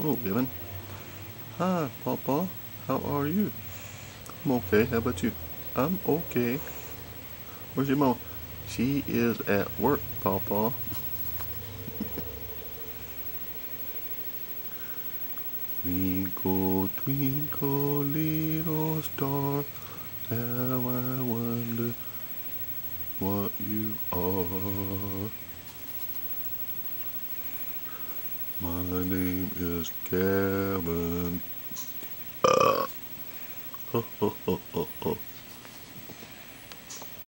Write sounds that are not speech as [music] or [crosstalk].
Hello, Gavin. Hi, Papa. How are you? I'm okay. How about you? I'm okay. Where's your mom? She is at work, Papa. [laughs] twinkle, twinkle, little star, how I wonder what you are. My name is Gavin. Uh. Ho, ho, ho, ho, ho.